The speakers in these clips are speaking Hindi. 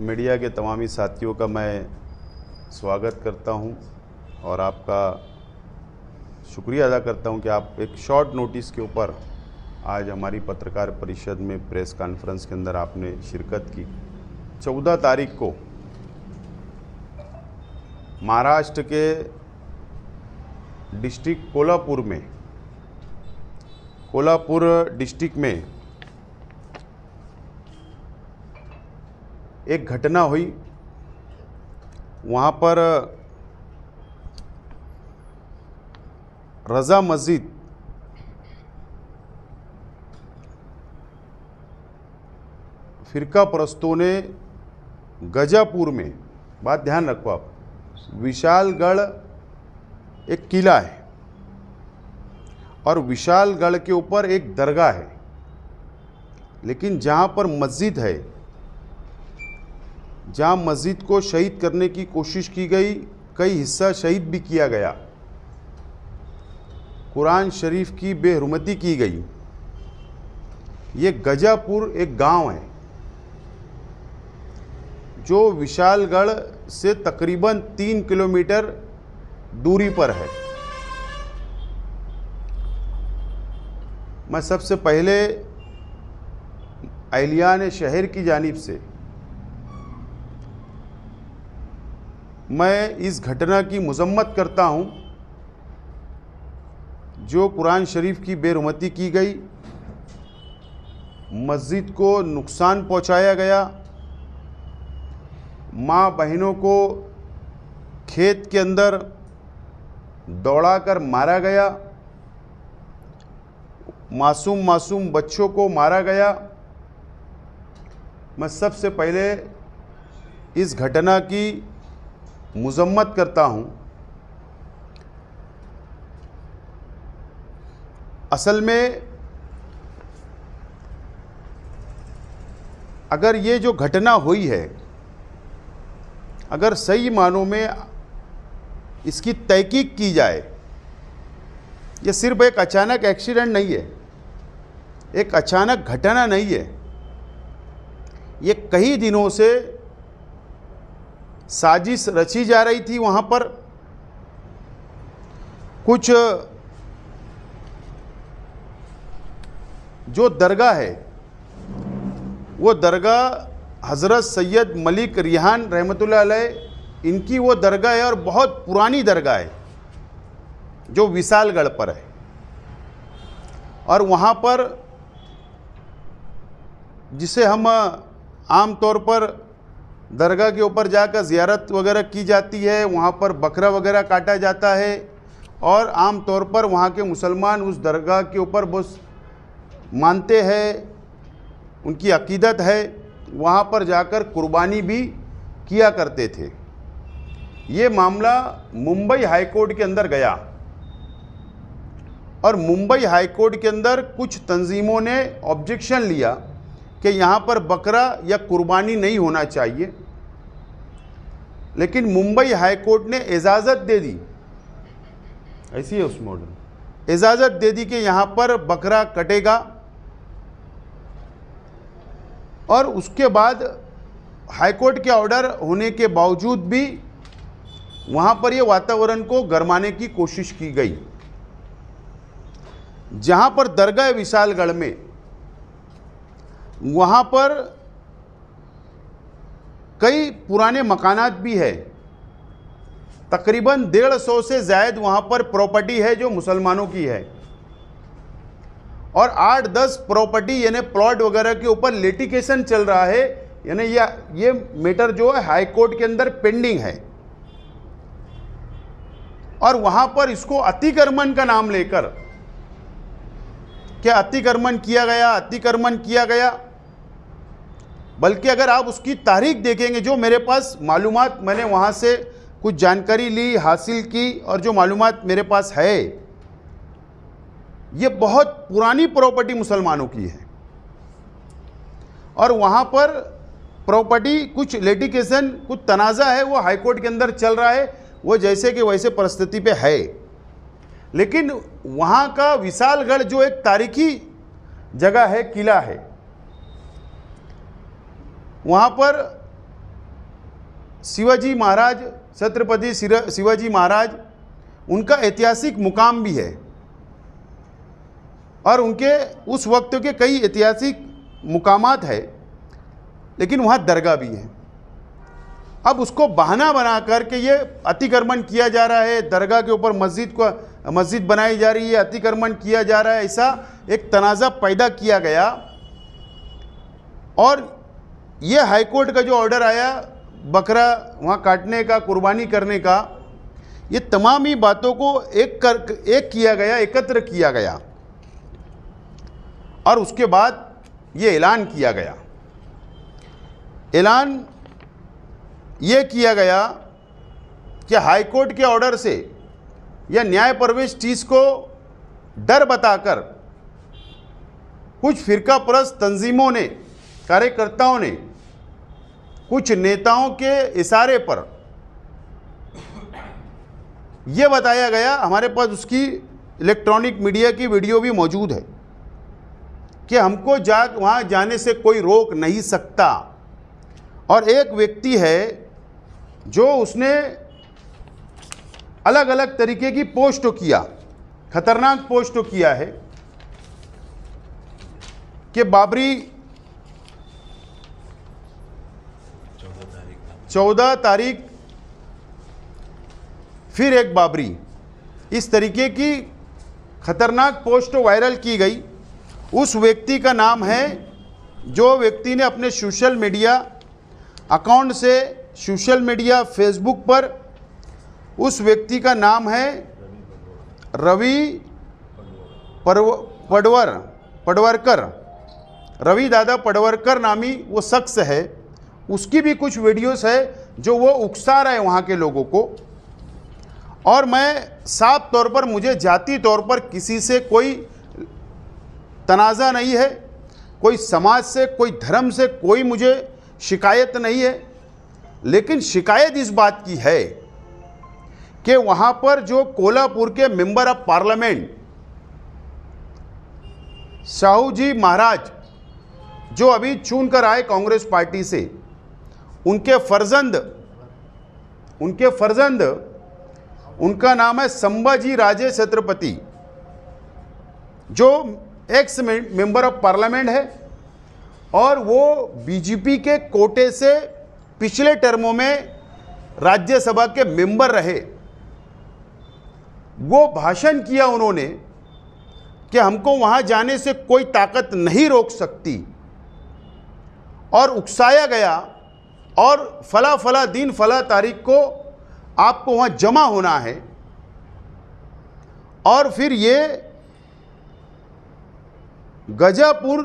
मीडिया के तमामी साथियों का मैं स्वागत करता हूँ और आपका शुक्रिया अदा करता हूँ कि आप एक शॉर्ट नोटिस के ऊपर आज हमारी पत्रकार परिषद में प्रेस कॉन्फ्रेंस के अंदर आपने शिरकत की। चौदह तारीख को महाराष्ट्र के डिस्ट्रिक्ट कोल्हापुर में, कोल्हापुर डिस्ट्रिक्ट में एक घटना हुई। वहाँ पर, रज़ा मस्जिद फ़िरका परस्तों ने गजापुर में, बात ध्यान रखो आप, विशालगढ़ एक किला है और विशालगढ़ के ऊपर एक दरगाह है। लेकिन जहाँ पर मस्जिद है जहाँ मस्जिद को शहीद करने की कोशिश की गई, कई हिस्सा शहीद भी किया गया। कुरान शरीफ की बेहरमती की गई। ये गजापुर एक गाँव है, जो विशालगढ़ से तकरीबन तीन किलोमीटर दूरी पर है। मैं सबसे पहले अहलियान शहर की जानिब से मैं इस घटना की मजम्मत करता हूँ, जो कुरान शरीफ की बेरमती की गई, मस्जिद को नुकसान पहुँचाया गया माँ बहनों को खेत के अंदर दौड़ाकर मारा गया मासूम मासूम बच्चों को मारा गया। मैं सबसे पहले इस घटना की मजम्मत करता हूँ। असल में अगर ये जो घटना हुई है, अगर सही मानों में इसकी तहकीक की जाए, ये सिर्फ़ एक अचानक एक्सीडेंट नहीं है, एक अचानक घटना नहीं है। ये कई दिनों से साजिश रची जा रही थी वहाँ पर। कुछ, जो दरगाह है, वो दरगाह हज़रत सैयद मलिक रिहान रहमतुल्लाह अलैह, इनकी वो दरगाह है और बहुत पुरानी दरगाह है, जो विशालगढ़ पर है। और वहाँ पर, जिसे हम आम तौर पर दरगाह के ऊपर जाकर ज़ियारत वगैरह की जाती है, वहाँ पर बकरा वगैरह काटा जाता है और आम तौर पर वहाँ के मुसलमान उस दरगाह के ऊपर बस मानते हैं, उनकी अकीदत है, वहाँ पर जाकर कुर्बानी भी किया करते थे। ये मामला मुंबई हाई कोर्ट के अंदर गया और मुंबई हाई कोर्ट के अंदर कुछ तंजीमों ने ऑब्जेक्शन लिया कि यहाँ पर बकरा या कुर्बानी नहीं होना चाहिए। लेकिन मुंबई हाई कोर्ट ने इजाज़त दे दी। ऐसी है उस मॉडल इजाज़त दे दी कि यहाँ पर बकरा कटेगा और उसके बाद हाईकोर्ट के ऑर्डर होने के बावजूद भी वहाँ पर ये वातावरण को गरमाने की कोशिश की गई। जहाँ पर दरगाह विशालगढ़ में वहाँ पर कई पुराने मकानात भी है। तकरीबन डेढ़ सौ से ज़ायद वहाँ पर प्रॉपर्टी है जो मुसलमानों की है। और आठ दस प्रॉपर्टी यानी प्लॉट वगैरह के ऊपर लिटिकेशन चल रहा है, यानी ये ये मैटर जो है हाई कोर्ट के अंदर पेंडिंग है। और वहाँ पर इसको अतिक्रमण का नाम लेकर, क्या अतिक्रमण किया गया, अतिक्रमण किया गया बल्कि अगर आप उसकी तारीख देखेंगे, जो मेरे पास मालूम मैंने वहाँ से कुछ जानकारी ली, हासिल की, और जो मालूम मेरे पास है, ये बहुत पुरानी प्रॉपर्टी मुसलमानों की है। और वहाँ पर प्रॉपर्टी, कुछ लिटिकेशन कुछ तनाज़ा है, वो हाईकोर्ट के अंदर चल रहा है, वो जैसे कि वैसे परिस्थिति पे है। लेकिन वहाँ का विशालगढ़ जो एक तारीखी जगह है, किला है वहाँ पर शिवाजी महाराज, छत्रपति शिवाजी महाराज, उनका ऐतिहासिक मुकाम भी है। और उनके उस वक्त के कई ऐतिहासिक मुकामात है, लेकिन वहाँ दरगाह भी है। अब उसको बहाना बना कर के ये अतिक्रमण किया जा रहा है दरगाह के ऊपर मस्जिद को, मस्जिद बनाई जा रही है, अतिक्रमण किया जा रहा है, ऐसा एक तनाज़ा पैदा किया गया। और ये हाईकोर्ट का जो ऑर्डर आया, बकरा वहाँ काटने का, कुर्बानी करने का, ये तमाम ही बातों को एक कर, एक किया गया, एकत्र किया गया। और उसके बाद ये ऐलान किया गया। ऐलान ये किया गया कि हाईकोर्ट के ऑर्डर से या न्याय प्रवेश चीज़ को डर बताकर कुछ फिरका परस्त तंजीमों ने कार्यकर्ताओं ने कुछ नेताओं के इशारे पर यह बताया गया, हमारे पास उसकी इलेक्ट्रॉनिक मीडिया की वीडियो भी मौजूद है कि हमको जा, वहाँ जाने से कोई रोक नहीं सकता। और एक व्यक्ति है जो उसने अलग अलग तरीके की पोस्ट किया, खतरनाक पोस्ट किया है कि बाबरी चौदह तारीख, फिर एक बाबरी। इस तरीके की खतरनाक पोस्ट वायरल की गई। उस व्यक्ति का नाम है, जो व्यक्ति ने अपने सोशल मीडिया अकाउंट से सोशल मीडिया फेसबुक पर, उस व्यक्ति का नाम है रवि पडवर, पडवरकर। रवि दादा पडवरकर नामी वो शख्स है। उसकी भी कुछ वीडियोस है जो वो उकसा रहा वहाँ के लोगों को। और मैं साफ़ तौर पर, मुझे जाति तौर पर किसी से कोई तनाज़ा नहीं है, कोई समाज से, कोई धर्म से कोई मुझे शिकायत नहीं है। लेकिन शिकायत इस बात की है कि वहाँ पर जो कोल्हापुर के member of parliament Sahu ji Maharaj, जो अभी चुन कर आए कांग्रेस पार्टी से उनके फर्जंद उनके फर्जंद, उनका नाम है संभाजी राजे छत्रपति, जो एक्स मेंबर ऑफ़ पार्लियामेंट है, और वो बीजेपी के कोटे से पिछले टर्मों में राज्यसभा के मेंबर रहे। वो भाषण किया उन्होंने कि हमको वहाँ जाने से कोई ताकत नहीं रोक सकती, और उकसाया गया और फला फला दिन फला तारीख को आपको वहाँ जमा होना है। और फिर ये गजापुर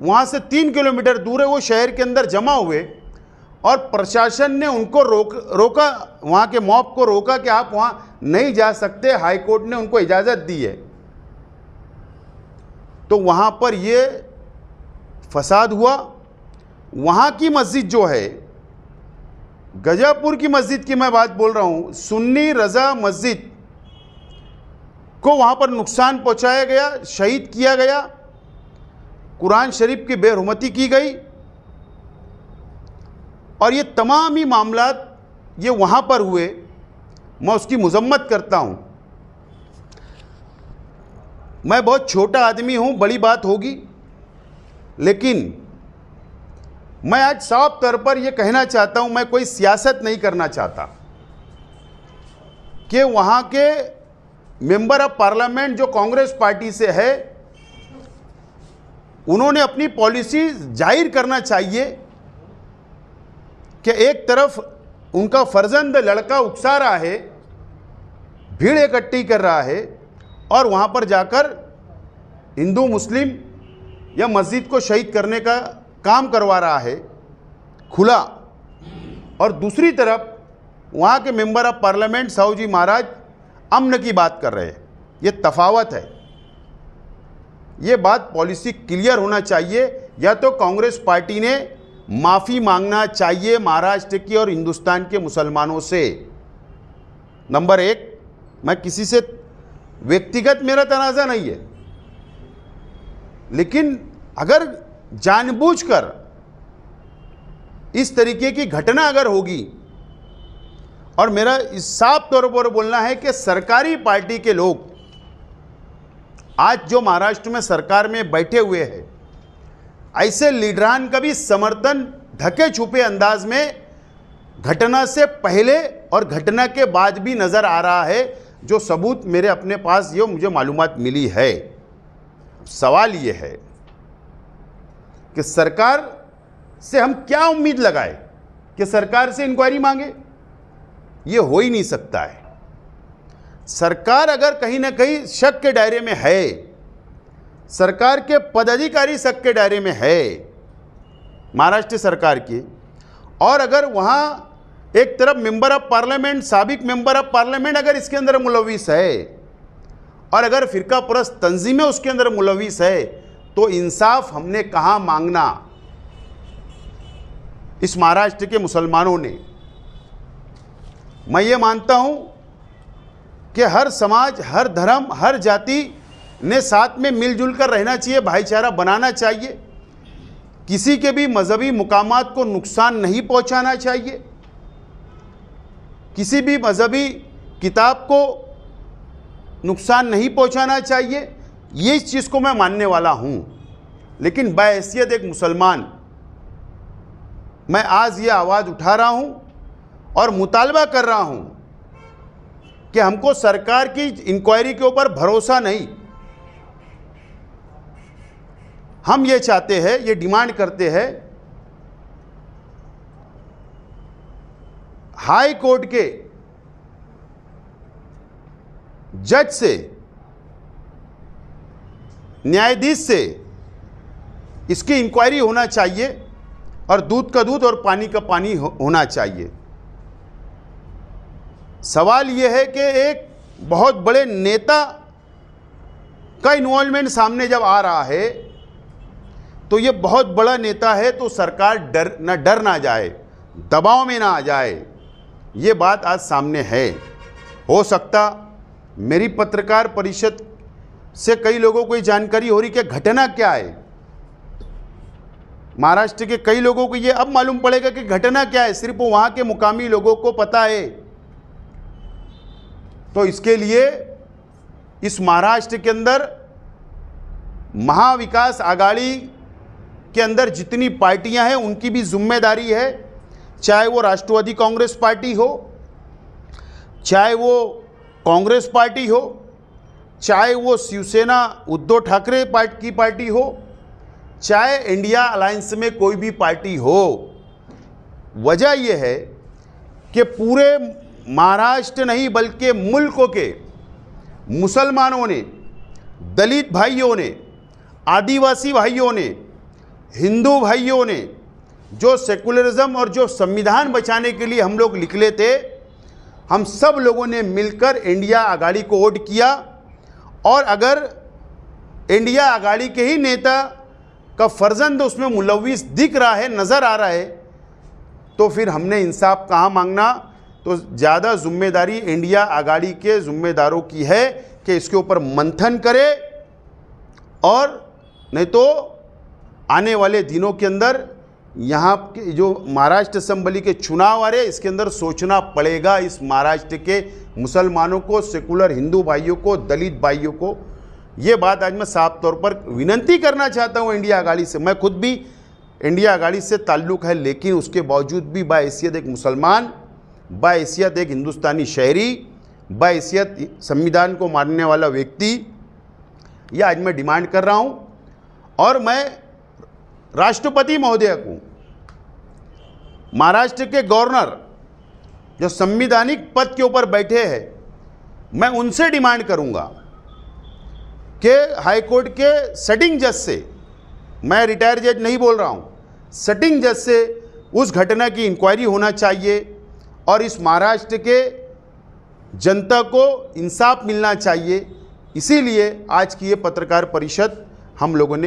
वहाँ से तीन किलोमीटर दूर है, वो शहर के अंदर जमा हुए और प्रशासन ने उनको रोक, रोका, वहाँ के मॉब को रोका कि आप वहाँ नहीं जा सकते, हाई कोर्ट ने उनको इजाज़त दी है। तो वहाँ पर ये फसाद हुआ वहाँ की मस्जिद जो है गजापुर की मस्जिद की मैं बात बोल रहा हूँ, सुन्नी रज़ा मस्जिद को वहाँ पर नुकसान पहुँचाया गया, शहीद किया गया। कुरान शरीफ की बेरहमती की गई। और ये तमाम ही मामला ये वहाँ पर हुए, मैं उसकी मजम्मत करता हूँ। मैं बहुत छोटा आदमी हूँ, बड़ी बात होगी, लेकिन मैं आज साफ़ तौर पर यह कहना चाहता हूँ, मैं कोई सियासत नहीं करना चाहता कि वहाँ के मेंबर ऑफ़ पार्लियामेंट जो कांग्रेस पार्टी से है, उन्होंने अपनी पॉलिसी ज़ाहिर करना चाहिए कि एक तरफ़ उनका फर्जंद लड़का उकसा रहा है, भीड़ इकट्ठी कर रहा है, और वहाँ पर जाकर हिंदू, मुस्लिम या मस्जिद को शहीद करने का काम करवा रहा है, खुला। और दूसरी तरफ़, वहाँ के member of parliament, Sahu ji Maharaj, अमन की बात कर रहे हैं। ये तफावत है। ये बात पॉलिसी क्लियर होना चाहिए। या तो कांग्रेस पार्टी ने माफ़ी मांगना चाहिए महाराष्ट्र की और हिंदुस्तान के मुसलमानों से। नंबर एक, मैं किसी से व्यक्तिगत मेरा तनाज़ा नहीं है। लेकिन अगर जानबूझकर इस तरीके की घटना अगर होगी, और मेरा साफ़ तौर पर बोलना है कि सरकारी पार्टी के लोग आज जो महाराष्ट्र में सरकार में बैठे हुए हैं, ऐसे लीडरान का भी समर्थन ढके छुपे अंदाज में घटना से पहले और घटना के बाद भी नज़र आ रहा है, जो सबूत मेरे अपने पास ये मुझे मालूमात मिली है। सवाल ये है कि सरकार से हम क्या उम्मीद लगाए कि सरकार से इंक्वायरी मांगे? ये हो ही नहीं सकता है। सरकार अगर कहीं ना कहीं शक के दायरे में है, सरकार के पदाधिकारी शक के दायरे में है, महाराष्ट्र सरकार की, और अगर वहाँ एक तरफ़ मेंबर ऑफ़ पार्लियामेंट सबक मेंबर ऑफ़ पार्लियामेंट अगर इसके अंदर मुलविस है, और अगर फ़िरका परस्त तंजीमें उसके अंदर मुलविस है तो इंसाफ हमने कहाँ मांगना इस महाराष्ट्र के मुसलमानों ने। मैं ये मानता हूँ कि हर समाज, हर धर्म, हर जाति ने साथ में मिलजुल कर रहना चाहिए, भाईचारा बनाना चाहिए। किसी के भी मजहबी मुकामात को नुकसान नहीं पहुंचाना चाहिए। किसी भी मजहबी किताब को नुकसान नहीं पहुंचाना चाहिए। ये इस चीज़ को मैं मानने वाला हूँ। लेकिन बैसीत एक मुसलमान। मैं आज ये आवाज़ उठा रहा हूँ और मुतालबा कर रहा हूँ कि हमको सरकार की इंक्वायरी के ऊपर भरोसा नहीं। हम ये चाहते हैं, ये डिमांड करते हैं, हाई कोर्ट के जज से न्यायाधीश से इसकी इंक्वायरी होना चाहिए और दूध का दूध और पानी का पानी हो, होना चाहिए। सवाल यह है कि एक बहुत बड़े नेता का इन्वॉल्वमेंट सामने जब आ रहा है तो ये बहुत बड़ा नेता है तो सरकार डर न डर ना जाए दबाव में ना आ जाए ये बात आज सामने है। हो सकता मेरी पत्रकार परिषद से कई लोगों को ये जानकारी हो रही कि घटना क्या है। महाराष्ट्र के कई लोगों को ये अब मालूम पड़ेगा कि घटना क्या है। सिर्फ़ वहाँ के मुकामी लोगों को पता है। तो इसके लिए इस महाराष्ट्र के अंदर महाविकास आघाड़ी के अंदर जितनी पार्टियाँ हैं, उनकी भी ज़िम्मेदारी है। चाहे वो राष्ट्रवादी कांग्रेस पार्टी हो, चाहे वो कांग्रेस पार्टी हो चाहे वो शिवसेना, उद्धव ठाकरे पार्टी की पार्टी हो, चाहे इंडिया अलायंस में कोई भी पार्टी हो, वजह यह है कि पूरे महाराष्ट्र नहीं, बल्कि मुल्क के मुसलमानों ने, दलित भाइयों ने, आदिवासी भाइयों ने, हिंदू भाइयों ने, जो सेकुलरिज्म और जो संविधान बचाने के लिए हम लोग निकले थे, हम सब लोगों ने मिलकर इंडिया आगाड़ी को वोट किया। और अगर इंडिया आगाड़ी के ही नेता का फर्जंद उसमें मुलविस दिख रहा है, नज़र आ रहा है तो फिर हमने इंसाफ कहाँ मांगना? तो ज़्यादा ज़िम्मेदारी इंडिया आगाड़ी के ज़िम्मेदारों की है कि इसके ऊपर मंथन करे और नहीं तो आने वाले दिनों के अंदर यहाँ के जो महाराष्ट्र असम्बली के चुनाव आ रहे इसके अंदर सोचना पड़ेगा इस महाराष्ट्र के मुसलमानों को, सेकुलर हिंदू भाइयों को, दलित भाइयों को। ये बात आज मैं साफ़ तौर पर विनंती करना चाहता हूँ इंडिया आघाड़ी से। मैं खुद भी इंडिया आघाड़ी से ताल्लुक़ है, लेकिन उसके बावजूद भी बाहसीत एक मुसलमान बाहसीत एक हिंदुस्तानी शहरी बाहसीत संविधान को मानने वाला व्यक्ति। ये आज मैं डिमांड कर रहा हूँ और मैं राष्ट्रपति महोदय को। महाराष्ट्र के गवर्नर जो संविधानिक पद के ऊपर बैठे हैं, मैं उनसे डिमांड करूँगा कि हाईकोर्ट के सेटिंग जज से, मैं रिटायर जज नहीं बोल रहा हूँ सेटिंग जज से उस घटना की इंक्वायरी होना चाहिए और इस महाराष्ट्र के जनता को इंसाफ मिलना चाहिए। इसीलिए आज की ये पत्रकार परिषद हम लोगों ने